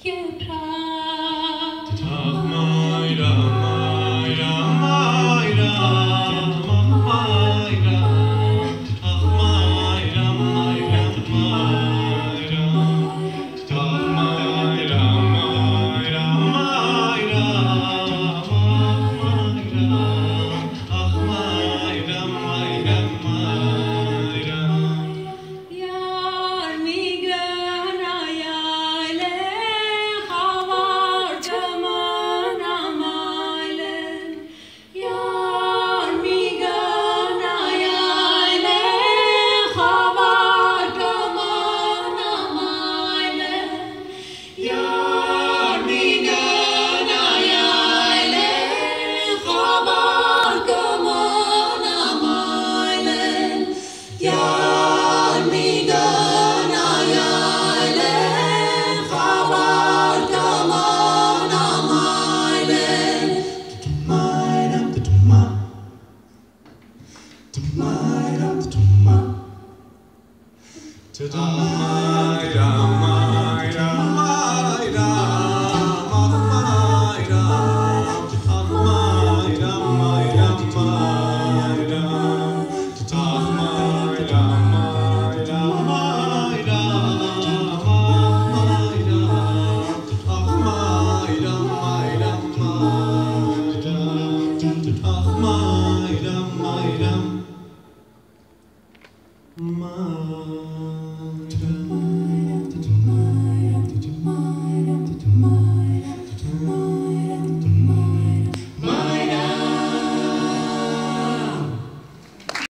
Here, Tuma, Tuma, Tuma, Tuma, My